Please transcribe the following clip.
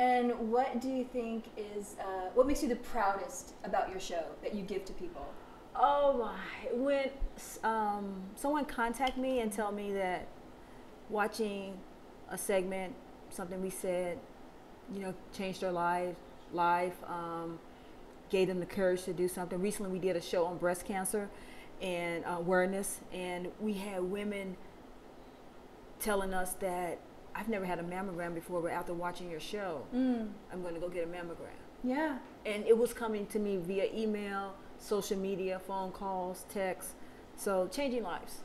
And what do you think is uh, what makes you the proudest about your show that you give to people? Oh my! When um, someone contact me and tell me that watching a segment, something we said, you know, changed their life, life, um, gave them the courage to do something. Recently, we did a show on breast cancer and uh, awareness, and we had women telling us that I've never had a mammogram before, but after watching your show, Mm. I'm going to go get a mammogram. Yeah. And it was coming to me via email, social media, phone calls, texts. So changing lives.